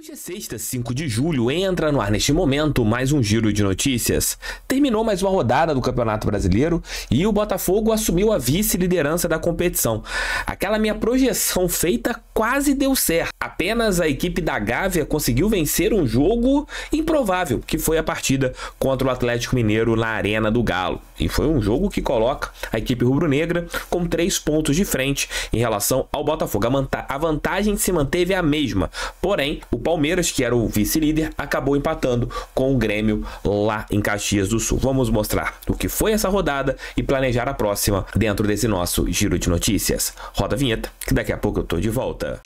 Hoje é sexta, 5 de julho, entra no ar neste momento mais um giro de notícias. Terminou mais uma rodada do Campeonato Brasileiro e o Botafogo assumiu a vice-liderança da competição. Aquela minha projeção feita quase deu certo. Apenas a equipe da Gávea conseguiu vencer um jogo improvável, que foi a partida contra o Atlético Mineiro na Arena do Galo. E foi um jogo que coloca a equipe rubro-negra com três pontos de frente em relação ao Botafogo. A vantagem se manteve a mesma, porém o Palmeiras, que era o vice-líder, acabou empatando com o Grêmio lá em Caxias do Sul. Vamos mostrar o que foi essa rodada e planejar a próxima dentro desse nosso giro de notícias. Roda a vinheta, que daqui a pouco eu tô de volta.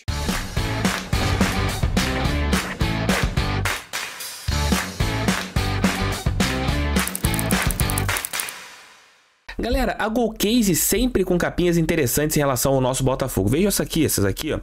Galera, a Golcase sempre com capinhas interessantes em relação ao nosso Botafogo. Veja essa aqui, essas aqui, ó,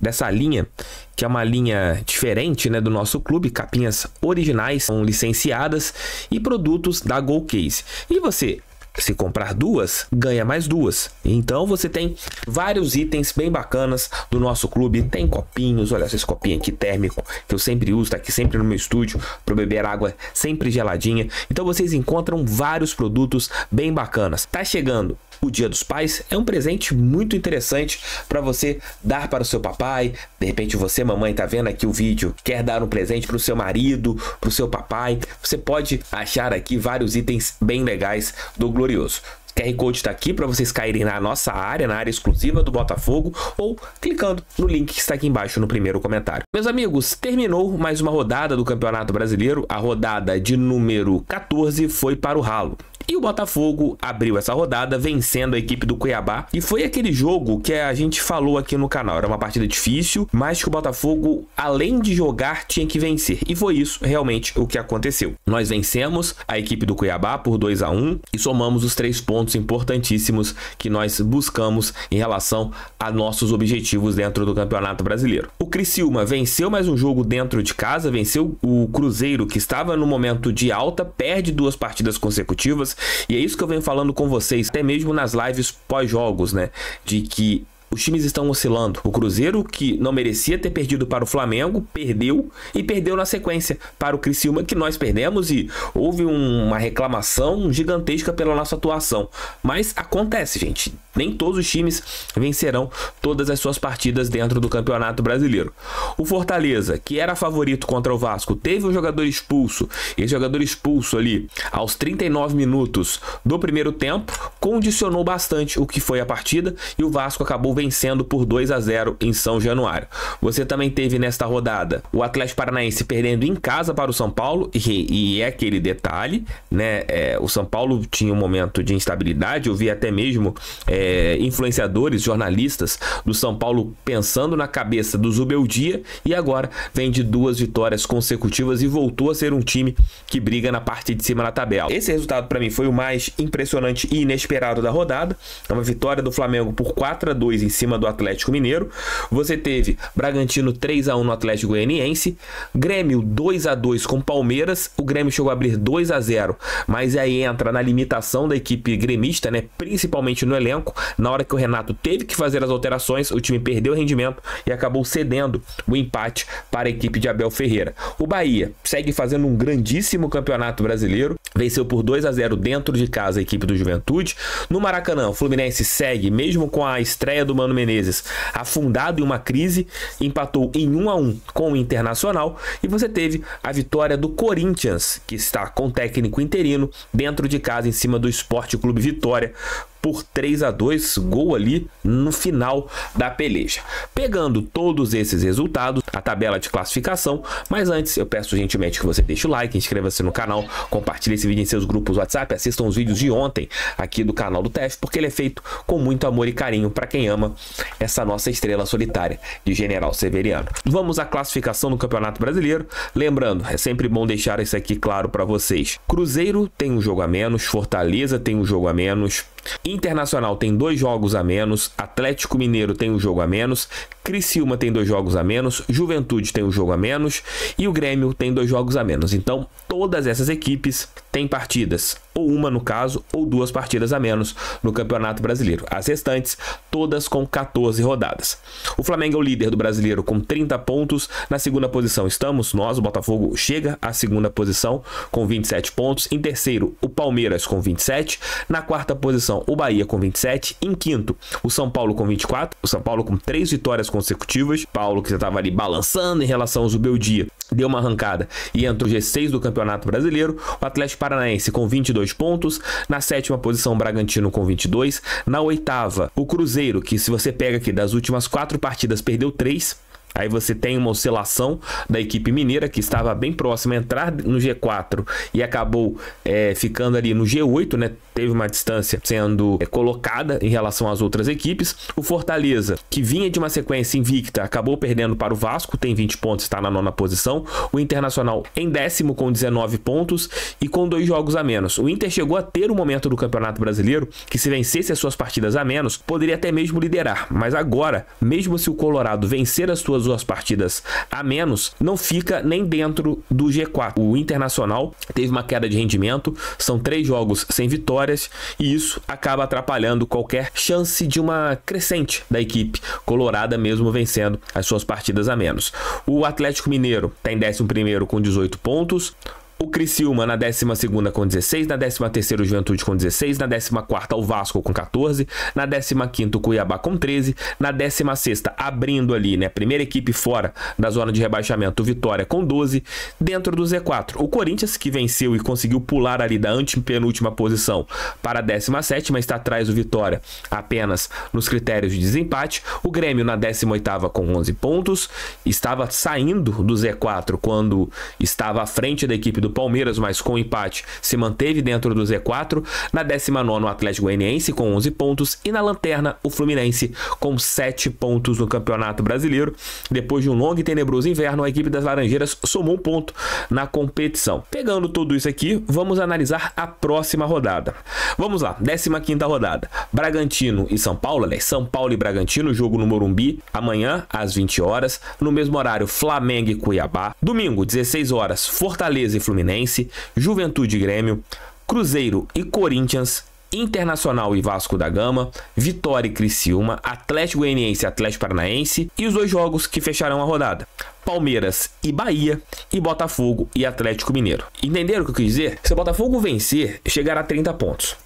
dessa linha, que é uma linha diferente, né, do nosso clube, capinhas originais, são licenciadas e produtos da Golcase. E você se comprar duas, ganha mais duas. Então você tem vários itens bem bacanas do nosso clube. Tem copinhos, olha esse copinho aqui térmico que eu sempre uso, tá aqui sempre no meu estúdio para beber água sempre geladinha. Então vocês encontram vários produtos bem bacanas. Tá chegando o Dia dos Pais é um presente muito interessante para você dar para o seu papai. De repente você, mamãe, tá vendo aqui o vídeo, quer dar um presente para o seu marido, para o seu papai. Você pode achar aqui vários itens bem legais do Glorioso. QR Code está aqui para vocês caírem na nossa área, na área exclusiva do Botafogo, ou clicando no link que está aqui embaixo no primeiro comentário. Meus amigos, terminou mais uma rodada do Campeonato Brasileiro. A rodada de número 14 foi para o ralo. E o Botafogo abriu essa rodada vencendo a equipe do Cuiabá. E foi aquele jogo que a gente falou aqui no canal. Era uma partida difícil, mas que o Botafogo, além de jogar, tinha que vencer. E foi isso realmente o que aconteceu. Nós vencemos a equipe do Cuiabá por 2 a 1 e somamos os três pontos importantíssimos que nós buscamos em relação a nossos objetivos dentro do Campeonato Brasileiro. O Criciúma venceu mais um jogo dentro de casa, venceu o Cruzeiro que estava no momento de alta, perde duas partidas consecutivas e é isso que eu venho falando com vocês, até mesmo nas lives pós-jogos, né? De que os times estão oscilando. O Cruzeiro, que não merecia ter perdido para o Flamengo, perdeu e perdeu na sequência para o Criciúma, que nós perdemos e houve um, uma reclamação gigantesca pela nossa atuação. Mas acontece, gente. Nem todos os times vencerão todas as suas partidas dentro do Campeonato Brasileiro. O Fortaleza, que era favorito contra o Vasco, teve um jogador expulso. Esse jogador expulso ali aos 39 minutos do primeiro tempo condicionou bastante o que foi a partida e o Vasco acabou vencendo por 2 a 0 em São Januário. Você também teve nesta rodada o Atlético Paranaense perdendo em casa para o São Paulo, e, e é aquele detalhe, né? É, o São Paulo tinha um momento de instabilidade, eu vi até mesmo é, influenciadores, jornalistas do São Paulo pensando na cabeça do Zubeldia e agora vem de duas vitórias consecutivas e voltou a ser um time que briga na parte de cima da tabela. Esse resultado para mim foi o mais impressionante e inesperado da rodada. É uma vitória do Flamengo por 4 a 2 em em cima do Atlético Mineiro. Você teve Bragantino 3 a 1 no Atlético Goianiense, Grêmio 2 a 2 com Palmeiras. O Grêmio chegou a abrir 2 a 0, mas aí entra na limitação da equipe gremista, né, principalmente no elenco. Na hora que o Renato teve que fazer as alterações, o time perdeu o rendimento e acabou cedendo o empate para a equipe de Abel Ferreira. O Bahia segue fazendo um grandíssimo campeonato brasileiro, venceu por 2 a 0 dentro de casa a equipe do Juventude. No Maracanã, o Fluminense segue mesmo com a estreia do Mano Menezes afundado em uma crise, empatou em 1 a 1 com o Internacional e você teve a vitória do Corinthians, que está com técnico interino dentro de casa em cima do Esporte Clube Vitória por 3 a 2 gol ali no final da peleja. Pegando todos esses resultados, a tabela de classificação, mas antes eu peço gentilmente que você deixe o like, inscreva-se no canal, compartilhe esse vídeo em seus grupos WhatsApp, assistam os vídeos de ontem aqui do canal do TEF, porque ele é feito com muito amor e carinho para quem ama essa nossa estrela solitária de General Severiano. Vamos à classificação no Campeonato Brasileiro. Lembrando, é sempre bom deixar isso aqui claro para vocês. Cruzeiro tem um jogo a menos, Fortaleza tem um jogo a menos, Internacional tem dois jogos a menos, Atlético Mineiro tem um jogo a menos, Criciúma tem dois jogos a menos, Juventude tem um jogo a menos e o Grêmio tem dois jogos a menos. Então, todas essas equipes têm tem partidas, ou uma no caso, ou duas partidas a menos no Campeonato Brasileiro. As restantes, todas com 14 rodadas. O Flamengo é o líder do brasileiro com 30 pontos. Na segunda posição estamos nós, o Botafogo chega à segunda posição com 27 pontos. Em terceiro, o Palmeiras com 27. Na quarta posição, o Bahia com 27. Em quinto, o São Paulo com 24. O São Paulo com três vitórias consecutivas. Paulo que já estava ali balançando em relação ao Zubeldia deu uma arrancada e entrou G6 do Campeonato Brasileiro. O Atlético Paranaense com 22 pontos. Na sétima posição, o Bragantino com 22. Na oitava, o Cruzeiro, que se você pega aqui das últimas quatro partidas, perdeu três. Aí você tem uma oscilação da equipe mineira que estava bem próxima a entrar no G4 e acabou é, ficando ali no G8, né? Teve uma distância sendo é, colocada em relação às outras equipes. O Fortaleza, que vinha de uma sequência invicta, acabou perdendo para o Vasco, tem 20 pontos, está na nona posição. O Internacional em décimo com 19 pontos e com dois jogos a menos. O Inter chegou a ter um momento do Campeonato Brasileiro que, se vencesse as suas partidas a menos, poderia até mesmo liderar. Mas agora, mesmo se o Colorado vencer as suas duas partidas a menos, não fica nem dentro do G4. O Internacional teve uma queda de rendimento, são três jogos sem vitórias e isso acaba atrapalhando qualquer chance de uma crescente da equipe colorada, mesmo vencendo as suas partidas a menos. O Atlético Mineiro está em 11 com 18 pontos. O Criciúma na 12 com 16, na 13 o Juventude com 16, na 14 o Vasco com 14, na 15 o Cuiabá com 13, na 16 abrindo ali, né, primeira equipe fora da zona de rebaixamento, o Vitória com 12, dentro do Z4. O Corinthians que venceu e conseguiu pular ali da antepenúltima posição para a 17, mas está atrás do Vitória apenas nos critérios de desempate. O Grêmio na 18 com 11 pontos, estava saindo do Z4 quando estava à frente da equipe do do Palmeiras, mas com empate se manteve dentro do Z4. Na 19 o Atlético Goianiense com 11 pontos e na lanterna o Fluminense com 7 pontos no Campeonato Brasileiro. Depois de um longo e tenebroso inverno, a equipe das Laranjeiras somou um ponto na competição. Pegando tudo isso aqui, vamos analisar a próxima rodada. Vamos lá, 15ª rodada. Bragantino e São Paulo, aliás, São Paulo e Bragantino, jogo no Morumbi, amanhã às 20 horas. No mesmo horário, Flamengo e Cuiabá. Domingo, 16 horas, Fortaleza e Fluminense. Fluminense, Juventude Grêmio, Cruzeiro e Corinthians, Internacional e Vasco da Gama, Vitória e Criciúma, Atlético Goianiense e Atlético Paranaense e os dois jogos que fecharão a rodada. Palmeiras e Bahia e Botafogo e Atlético Mineiro. Entenderam o que eu quis dizer? Se o Botafogo vencer, chegará a 30 pontos.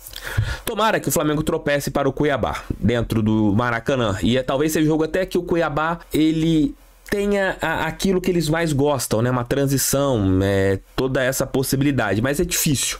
Tomara que o Flamengo tropece para o Cuiabá dentro do Maracanã e é, talvez seja o jogo até que o Cuiabá ele tenha a, aquilo que eles mais gostam, né? Uma transição, é, toda essa possibilidade, mas é difícil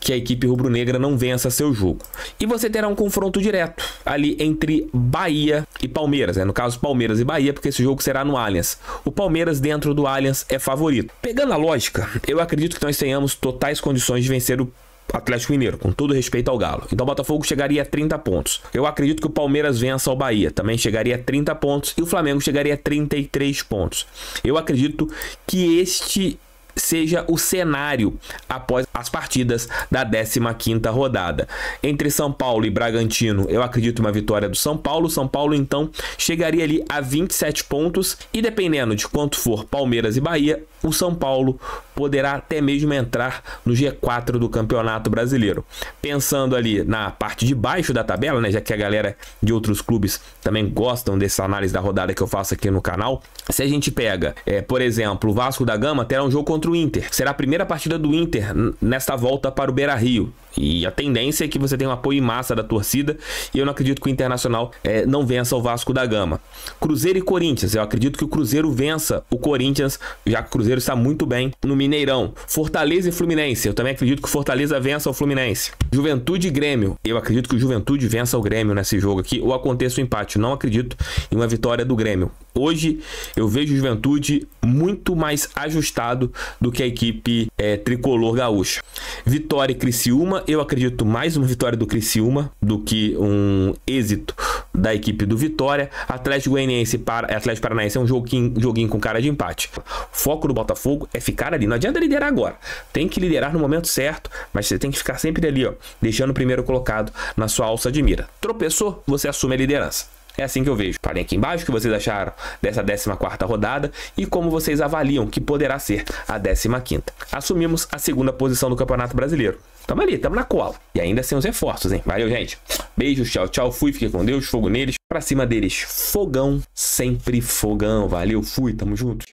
que a equipe rubro-negra não vença seu jogo. E você terá um confronto direto ali entre Bahia e Palmeiras, né? no caso Palmeiras e Bahia, porque esse jogo será no Allianz. O Palmeiras dentro do Allianz é favorito. Pegando a lógica, eu acredito que nós tenhamos totais condições de vencer o Atlético Mineiro, com todo respeito ao Galo. Então o Botafogo chegaria a 30 pontos. Eu acredito que o Palmeiras vença ao Bahia, também chegaria a 30 pontos e o Flamengo chegaria a 33 pontos. Eu acredito que este seja o cenário após as partidas da 15ª rodada. Entre São Paulo e Bragantino, eu acredito uma vitória do São Paulo. São Paulo então chegaria ali a 27 pontos e dependendo de quanto for Palmeiras e Bahia, o São Paulo poderá até mesmo entrar no G4 do Campeonato Brasileiro. Pensando ali na parte de baixo da tabela, né, já que a galera de outros clubes também gostam dessa análise da rodada que eu faço aqui no canal. Se a gente pega, é, por exemplo, o Vasco da Gama terá um jogo contra o Inter. Será a primeira partida do Inter nesta volta para o Beira-Rio. E a tendência é que você tenha um apoio em massa da torcida. E eu não acredito que o Internacional é, não vença o Vasco da Gama. Cruzeiro e Corinthians. Eu acredito que o Cruzeiro vença o Corinthians, já que o Cruzeiro está muito bem no Mineirão. Fortaleza e Fluminense. Eu também acredito que o Fortaleza vença o Fluminense. Juventude e Grêmio. Eu acredito que o Juventude vença o Grêmio nesse jogo aqui. Ou aconteça o um empate. Não acredito em uma vitória do Grêmio. Hoje eu vejo o Juventude muito mais ajustado do que a equipe é, tricolor gaúcha. Vitória e Criciúma, eu acredito mais uma vitória do Criciúma do que um êxito da equipe do Vitória. Atlético Goianiense para Atlético Paranaense é um joguinho, joguinho com cara de empate. O foco do Botafogo é ficar ali. Não adianta liderar agora. Tem que liderar no momento certo, mas você tem que ficar sempre ali, ó, deixando o primeiro colocado na sua alça de mira. Tropeçou, você assume a liderança. É assim que eu vejo. Falem aqui embaixo o que vocês acharam dessa 14 rodada e como vocês avaliam que poderá ser a 15 Assumimos a segunda posição do Campeonato Brasileiro. Tamo ali, tamo na cola. E ainda sem os reforços, hein? Valeu, gente. Beijos, tchau, tchau. Fui, fiquem com Deus. Fogo neles. Pra cima deles, fogão. Sempre fogão. Valeu, fui, tamo junto.